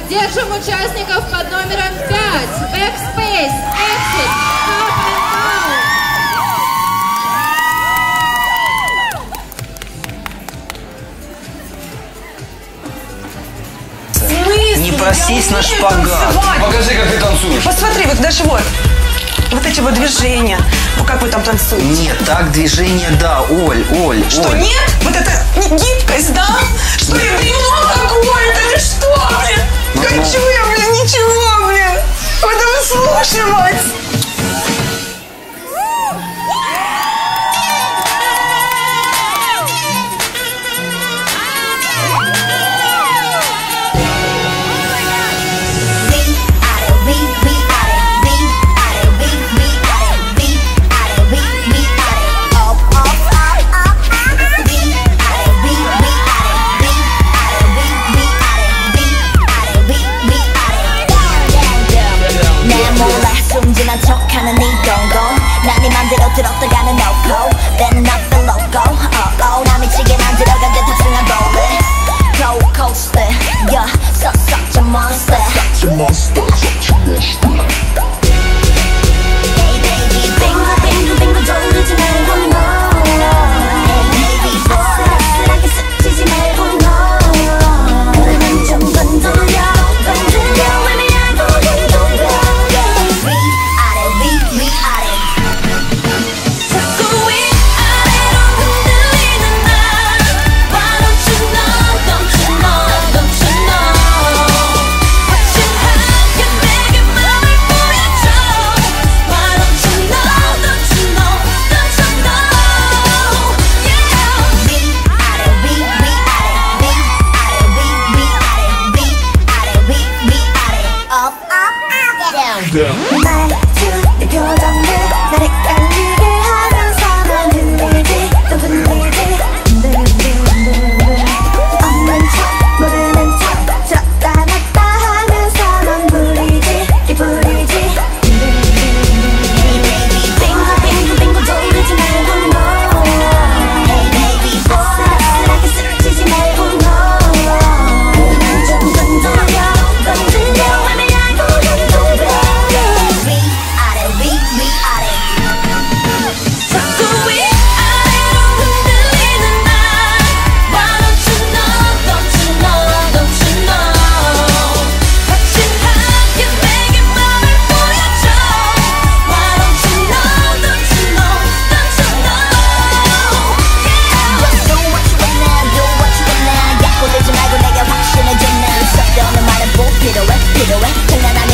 Поддержим участников под номером 5. Backspace, Exit, Up and Down. Не просись на шпагат. Покажи, как ты танцуешь. Посмотри, вот даже вот. Вот эти вот движения. Ну, как вы там танцуете? Нет, так движение, да, Оль, Оль, Что, Оль. нет? Вот это гибкость, да? Что я бревно какое-то или 들었다가는 no go Then not the logo oh oh 나 미치게 만들어간 듯 탑승한 rolling Go coaster yeah such such a monster Hey Down 날 狂わせなら